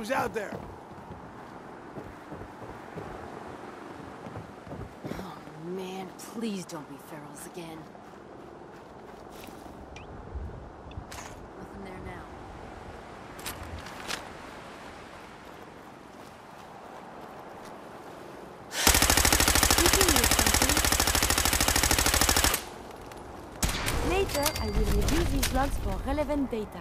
Who's out there? Oh, man, please don't be ferals again. Nothing there now. Later, I will review these logs for relevant data.